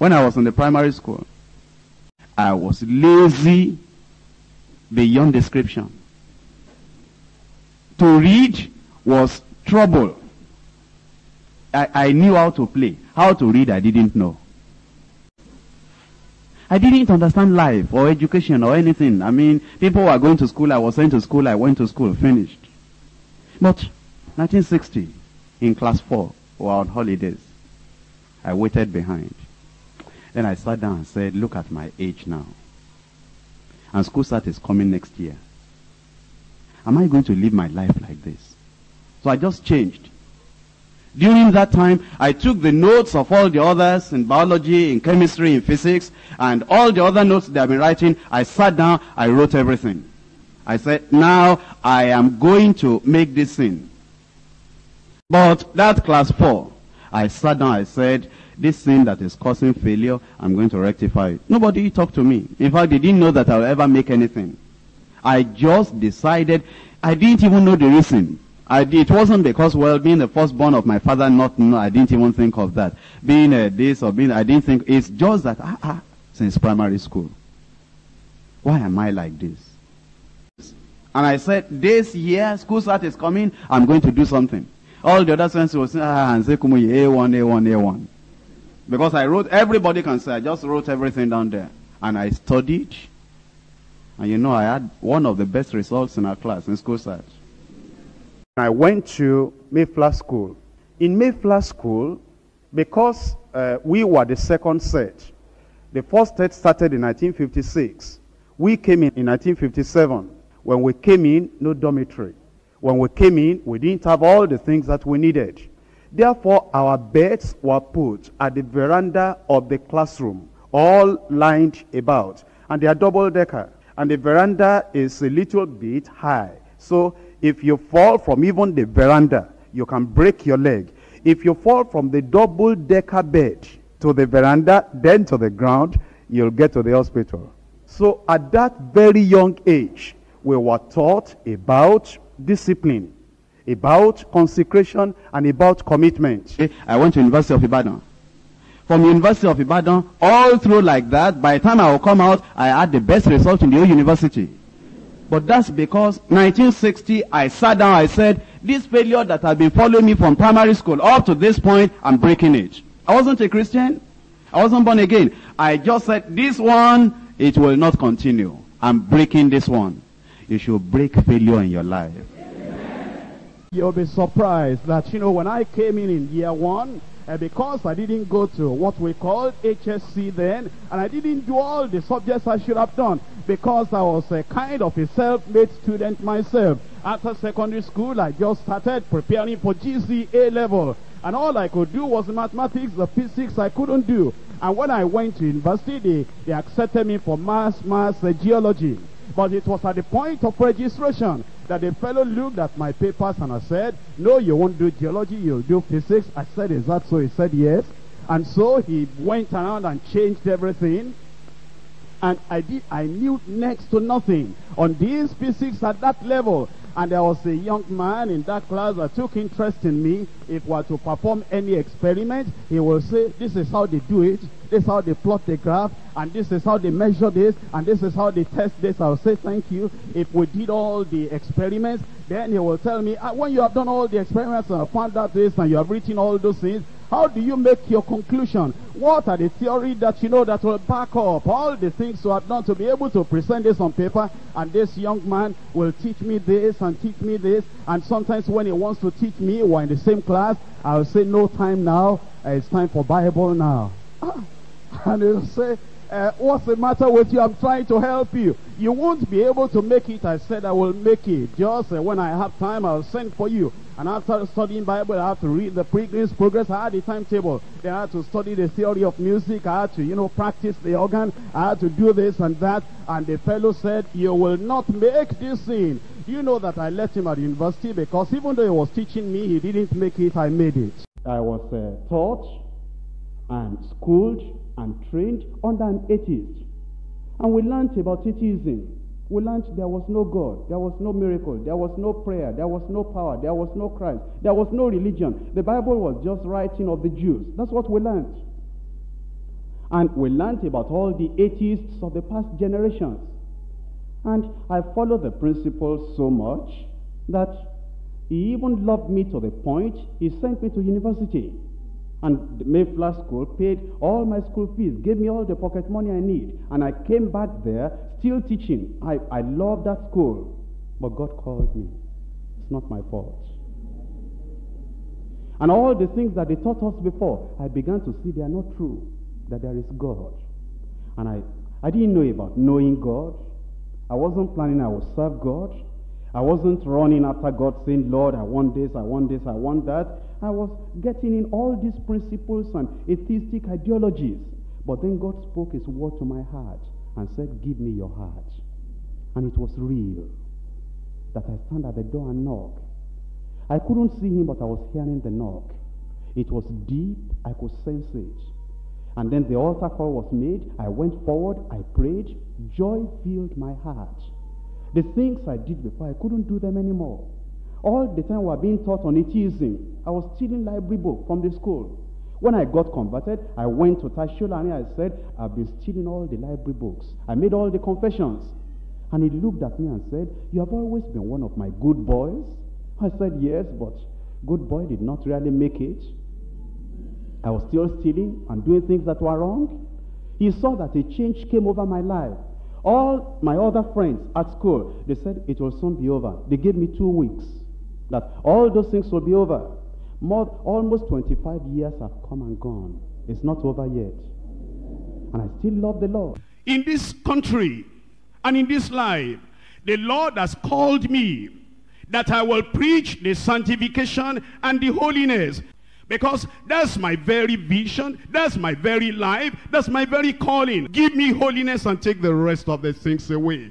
When I was in the primary school, I was lazy beyond description. To read was trouble. I, I knew how to play. How to read, I didn't know. I didn't understand life or education or anything. I mean, people were going to school, I was sent to school, I went to school, finished. But 1960, in class 4, we were on holidays. I waited behind. Then I sat down and said, look at my age now. And school cert is coming next year. Am I going to live my life like this? So I just changed. During that time, I took the notes of all the others in biology, in chemistry, in physics, and all the other notes they have been writing. I sat down, I wrote everything. I said, now I am going to make this thing. But that class four, I sat down, I said, this thing that is causing failure, I'm going to rectify it. Nobody talked to me. In fact, they didn't know that I'll ever make anything. I just decided, I didn't even know the reason. I, it wasn't because, well, being the firstborn of my father, not, no, I didn't even think of that. Being uh, this or being, I didn't think, it's just that, ah, ah, since primary school. Why am I like this? And I said, this year, school cert is coming, I'm going to do something. All the other students will say, ah, and say, Kumuyi, A1, A1, A1. Because I wrote, everybody can say, I just wrote everything down there. And I studied. And you know, I had one of the best results in our class in school cert. I went to Mayflower School. In Mayflower School, because uh, we were the second set, the first set started in 1956. We came in in 1957. When we came in, no dormitory. When we came in, we didn't have all the things that we needed. Therefore, our beds were put at the veranda of the classroom, all lined about. And they are double-decker. And the veranda is a little bit high. So if you fall from even the veranda, you can break your leg. If you fall from the double-decker bed to the veranda, then to the ground, you'll get to the hospital. So at that very young age, we were taught about discipline, about consecration, and about commitment. I went to University of Ibadan. From University of Ibadan, all through like that, by the time I will come out, I had the best result in the whole university. But that's because 1960, I sat down, I said, this failure that has been following me from primary school up to this point, I'm breaking it. I wasn't a Christian. I wasn't born again. I just said, this one, it will not continue. I'm breaking this one. You should break failure in your life. You'll be surprised that, you know, when I came in in year one, uh, because I didn't go to what we called HSC then, and I didn't do all the subjects I should have done, because I was a kind of a self-made student myself. After secondary school, I just started preparing for GCA level. And all I could do was mathematics, the physics I couldn't do. And when I went to university, they, they accepted me for mass, mass uh, geology. But it was at the point of registration that the fellow looked at my papers and I said, no, you won't do geology, you'll do physics. I said, is that so? He said, yes. And so he went around and changed everything. And I did, I knew next to nothing on these physics at that level. And there was a young man in that class that took interest in me. If we were to perform any experiment, he will say, this is how they do it. This is how they plot the graph. And this is how they measure this. And this is how they test this. I'll say, thank you. If we did all the experiments, then he will tell me, ah, when you have done all the experiments and found out this and you have written all those things, how do you make your conclusion? What are the theory that you know that will back up all the things you have done to be able to present this on paper? And this young man will teach me this and teach me this. And sometimes when he wants to teach me, we're in the same class, I'll say, no time now. It's time for Bible now. and he'll say, uh, what's the matter with you? I'm trying to help you. You won't be able to make it. I said I will make it. Just uh, when I have time, I'll send for you. And after studying Bible, I have to read the Pilgrim's Progress. I had a timetable. Then I had to study the theory of music. I had to, you know, practice the organ. I had to do this and that. And the fellow said, you will not make this thing. You know that I left him at university because even though he was teaching me, he didn't make it, I made it. I was uh, taught and schooled and trained under an atheist. And we learned about atheism. We learned there was no God, there was no miracle, there was no prayer, there was no power, there was no Christ, there was no religion. The Bible was just writing of the Jews. That's what we learned. And we learned about all the atheists of the past generations. And I followed the principles so much that he even loved me to the point he sent me to university. And Mayflower School paid all my school fees, gave me all the pocket money I need. And I came back there still teaching. I, I love that school. But God called me. It's not my fault. And all the things that they taught us before, I began to see they are not true, that there is God. And I, I didn't know about knowing God. I wasn't planning I would serve God. I wasn't running after God saying, Lord, I want this, I want this, I want that. I was getting in all these principles and atheistic ideologies. But then God spoke his word to my heart and said, give me your heart. And it was real that I stand at the door and knock. I couldn't see him, but I was hearing the knock. It was deep. I could sense it. And then the altar call was made. I went forward. I prayed. Joy filled my heart. The things I did before, I couldn't do them anymore. All the time we were being taught on atheism. I was stealing library books from the school. When I got converted, I went to Tashola and I said, I've been stealing all the library books. I made all the confessions. And he looked at me and said, You have always been one of my good boys. I said, Yes, but good boy did not really make it. I was still stealing and doing things that were wrong. He saw that a change came over my life. All my other friends at school, they said it will soon be over. They gave me two weeks. That all those things will be over. More, almost 25 years have come and gone. It's not over yet. And I still love the Lord. In this country and in this life, the Lord has called me that I will preach the sanctification and the holiness. Because that's my very vision, that's my very life, that's my very calling. Give me holiness and take the rest of the things away.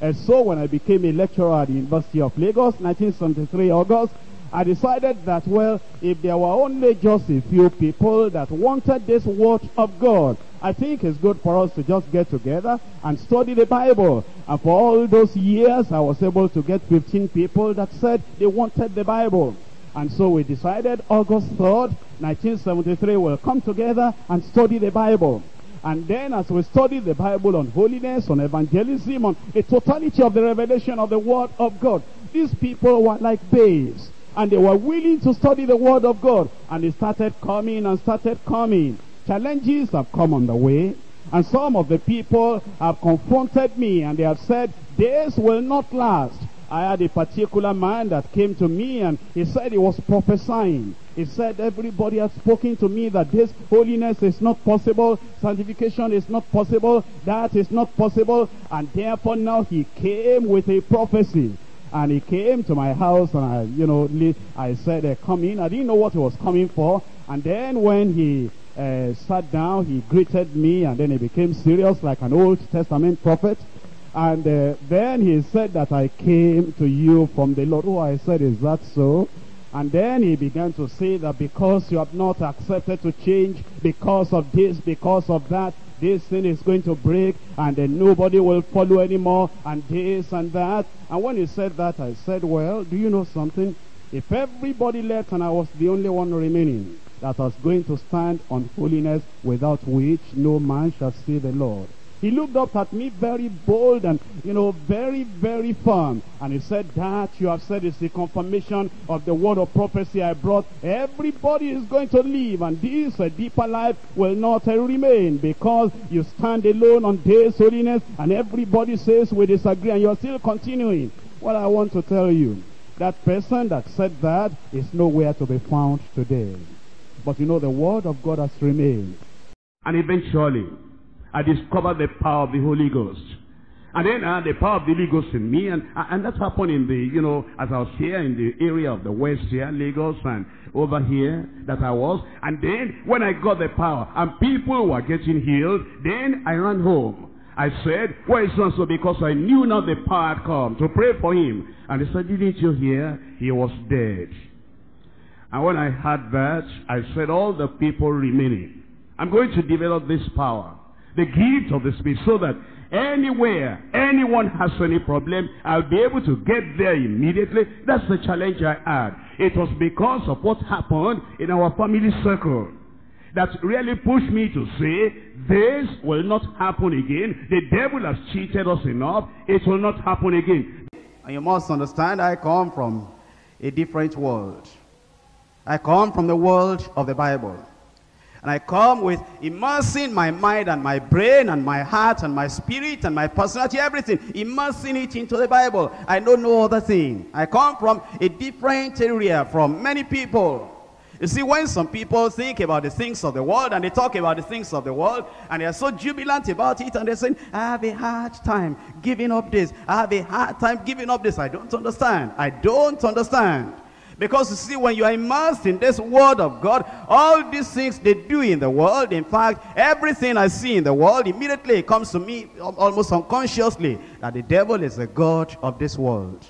And so when I became a lecturer at the University of Lagos, 1973 August, I decided that, well, if there were only just a few people that wanted this word of God, I think it's good for us to just get together and study the Bible. And for all those years, I was able to get 15 people that said they wanted the Bible. And so we decided August 3rd, 1973, we'll come together and study the Bible. And then as we study the Bible on holiness, on evangelism, on a totality of the revelation of the Word of God, these people were like babes. And they were willing to study the Word of God. And they started coming and started coming. Challenges have come on the way. And some of the people have confronted me and they have said, this will not last. I had a particular man that came to me and he said he was prophesying. He said everybody has spoken to me that this holiness is not possible, sanctification is not possible, that is not possible, and therefore now he came with a prophecy. And he came to my house and I, you know, I said, uh, come in. I didn't know what he was coming for. And then when he uh, sat down, he greeted me and then he became serious like an Old Testament prophet. And uh, then he said that I came to you from the Lord. Oh, I said, is that so? And then he began to say that because you have not accepted to change, because of this, because of that, this thing is going to break, and then nobody will follow anymore, and this and that. And when he said that, I said, well, do you know something? If everybody left and I was the only one remaining, that was going to stand on holiness without which no man shall see the Lord. He looked up at me very bold and, you know, very, very firm. And he said, that you have said is the confirmation of the word of prophecy I brought. Everybody is going to live and this a deeper life will not uh, remain because you stand alone on this holiness and everybody says we disagree and you're still continuing. Well, I want to tell you, that person that said that is nowhere to be found today. But you know, the word of God has remained. And eventually, I discovered the power of the Holy Ghost. And then uh, the power of the Holy Ghost in me, and, and that's happened in the, you know, as I was here in the area of the West here, Lagos, and over here that I was. And then when I got the power, and people were getting healed, then I ran home. I said, where is so so? Because I knew not the power had come to pray for him. And they said, didn't you hear? He was dead. And when I heard that, I said, all the people remaining, I'm going to develop this power the gift of the Spirit so that anywhere anyone has any problem, I'll be able to get there immediately. That's the challenge I had. It was because of what happened in our family circle. that really pushed me to say, this will not happen again. The devil has cheated us enough. It will not happen again. And you must understand, I come from a different world. I come from the world of the Bible. And I come with immersing my mind and my brain and my heart and my spirit and my personality, everything, immersing it into the Bible. I know no other thing. I come from a different area from many people. You see, when some people think about the things of the world and they talk about the things of the world and they are so jubilant about it and they're saying, I have a hard time giving up this. I have a hard time giving up this. I don't understand. I don't understand. Because you see, when you are immersed in this word of God, all these things they do in the world, in fact, everything I see in the world, immediately it comes to me almost unconsciously that the devil is the God of this world.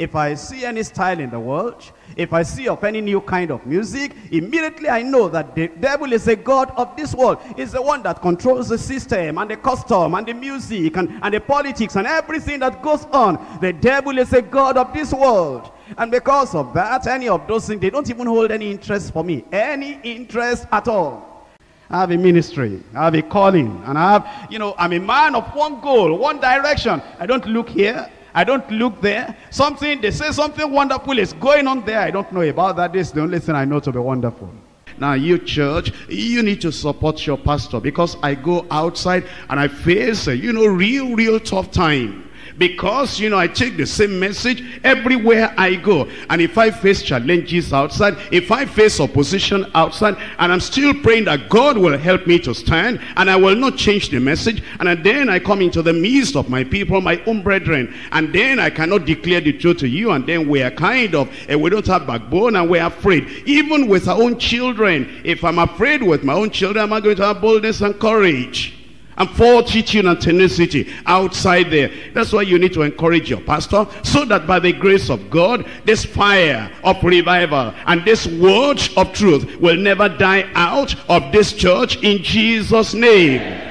If I see any style in the world, if I see of any new kind of music, immediately I know that the devil is a God of this world. He's the one that controls the system and the custom and the music and, and the politics and everything that goes on. The devil is a God of this world. And because of that, any of those things, they don't even hold any interest for me. Any interest at all. I have a ministry, I have a calling, and I have, you know, I'm a man of one goal, one direction. I don't look here, I don't look there. Something, they say something wonderful is going on there. I don't know about that. This is the only thing I know to be wonderful. Now, you church, you need to support your pastor because I go outside and I face, you know, real, real tough time. Because, you know, I take the same message everywhere I go. And if I face challenges outside, if I face opposition outside, and I'm still praying that God will help me to stand, and I will not change the message, and then I come into the midst of my people, my own brethren, and then I cannot declare the truth to you, and then we are kind of, and we don't have backbone, and we're afraid. Even with our own children, if I'm afraid with my own children, am I going to have boldness and courage? And fortitude and tenacity outside there. That's why you need to encourage your pastor so that by the grace of God, this fire of revival and this word of truth will never die out of this church in Jesus' name.